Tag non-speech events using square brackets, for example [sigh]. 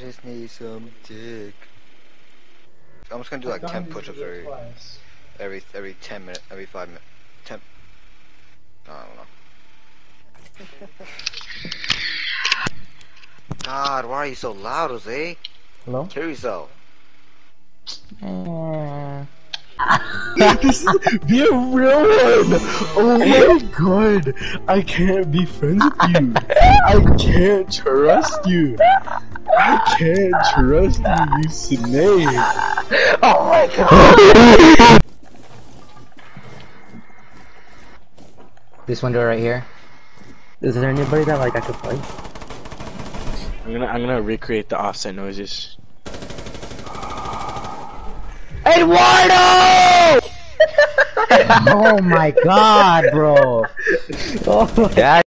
just need some dick. I'm just gonna do like 10 push-ups every, Twice. every, every 10 minutes, every 5 minutes. 10. I don't know. [laughs] God, why are you so loud, Jose? Hello? Kill yourself. [laughs] be a real one! Oh my god! I can't be friends with you! I can't trust you! I can't trust you, you snake! Oh my god! this window right here. Is there anybody that like I could play? I'm gonna I'm gonna recreate the offset noises. Eduardo! [laughs] oh my god, bro. Oh [laughs] Yeah.